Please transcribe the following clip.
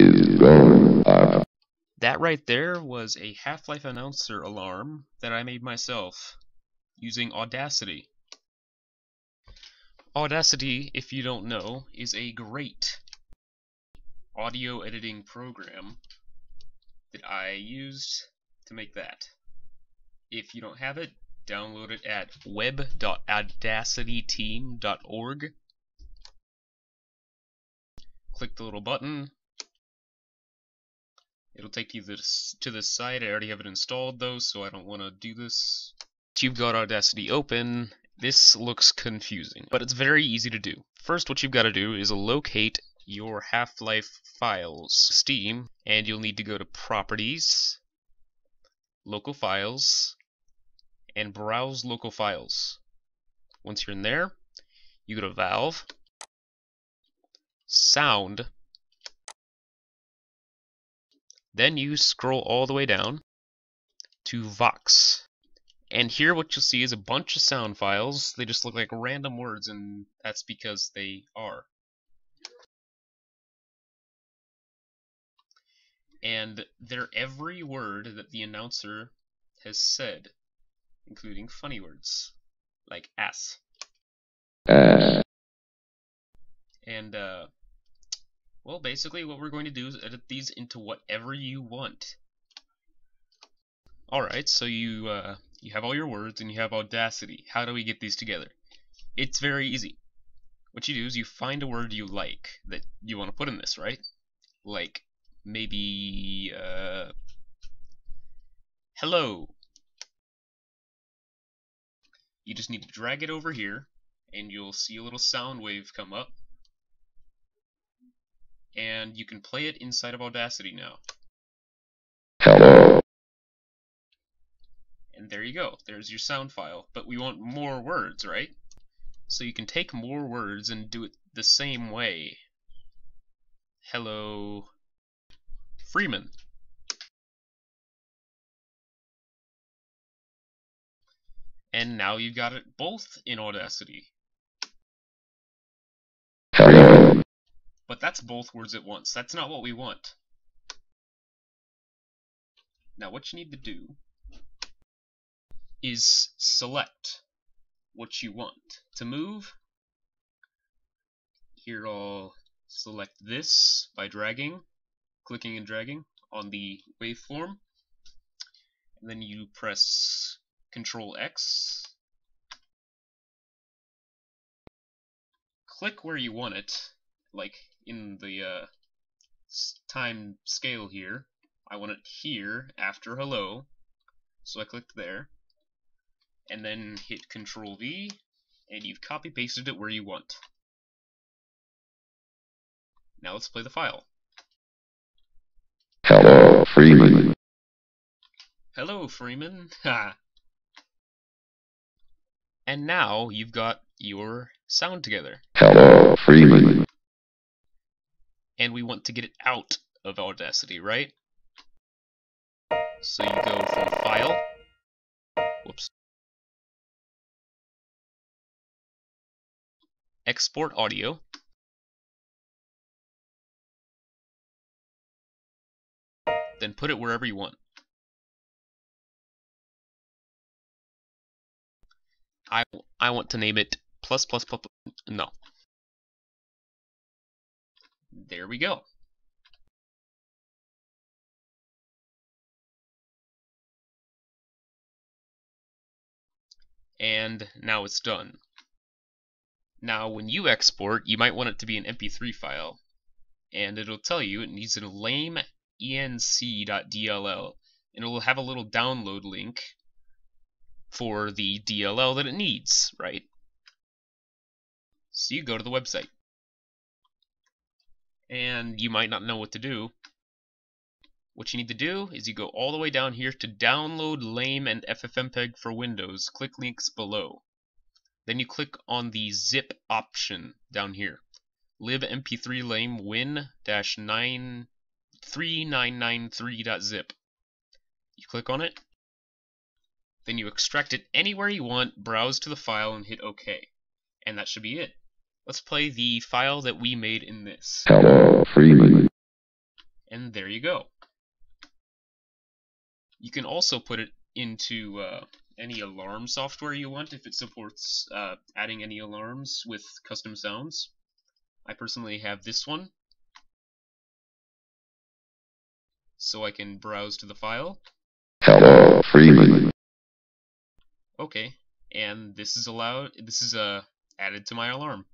is going off. That right there was a Half-Life announcer alarm that I made myself using Audacity. Audacity, if you don't know, is a great audio editing program that I used to make that. If you don't have it, download it at web.audacityteam.org. Click the little button. It'll take you this, to this site. I already have it installed though, so I don't want to do this. You've got Audacity open. This looks confusing, but it's very easy to do. First, what you've got to do is locate your Half-Life files, Steam, and you'll need to go to Properties, Local Files, and Browse Local Files. Once you're in there, you go to Valve, Sound, then you scroll all the way down to Vox. And here what you'll see is a bunch of sound files. They just look like random words, and that's because they are. and they're every word that the announcer has said, including funny words like ass. Ass. And uh, well, basically, what we're going to do is edit these into whatever you want. All right, so you uh, you have all your words and you have Audacity. How do we get these together? It's very easy. What you do is you find a word you like that you want to put in this, right? Like maybe uh, hello. You just need to drag it over here, and you'll see a little sound wave come up. And you can play it inside of Audacity now. Hello. And there you go. There's your sound file. But we want more words, right? So you can take more words and do it the same way. Hello. Freeman. And now you've got it both in Audacity. Hello. But that's both words at once. That's not what we want. Now what you need to do is select what you want to move. Here I'll select this by dragging, clicking and dragging on the waveform. And then you press Control X. Click where you want it, like in the uh, time scale here. I want it here after hello, so I clicked there, and then hit Control V, and you've copy pasted it where you want. Now let's play the file. Hello, Freeman. Hello, Freeman. Ha. and now you've got your sound together. Hello, Freeman. And we want to get it out of Audacity, right? So you go from File. Whoops. Export audio. Then put it wherever you want. I, I want to name it plus plus plus, plus no. There we go. And now it's done. Now when you export, you might want it to be an MP3 file. And it'll tell you it needs a lame enc.dll. And it will have a little download link for the DLL that it needs, right? So you go to the website. And you might not know what to do. What you need to do is you go all the way down here to download LAME and FFmpeg for Windows. Click links below. Then you click on the zip option down here. libmp3 lame win-3993.zip. You click on it. Then you extract it anywhere you want, browse to the file, and hit OK. And that should be it. Let's play the file that we made in this. Hello, Freeman. And there you go. You can also put it into uh, any alarm software you want if it supports uh, adding any alarms with custom sounds. I personally have this one. So I can browse to the file. Hello, Freeman. Okay, and this is allowed. This is uh, added to my alarm.